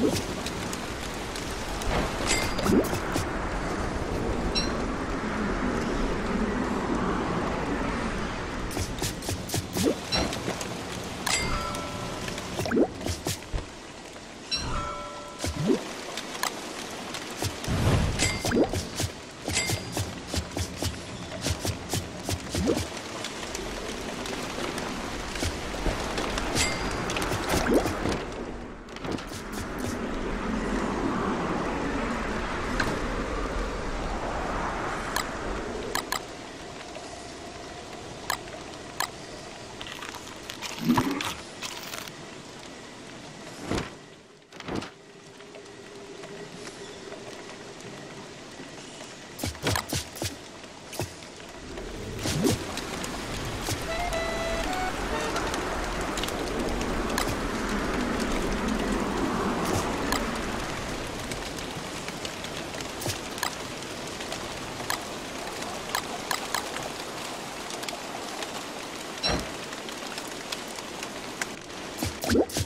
Woo! you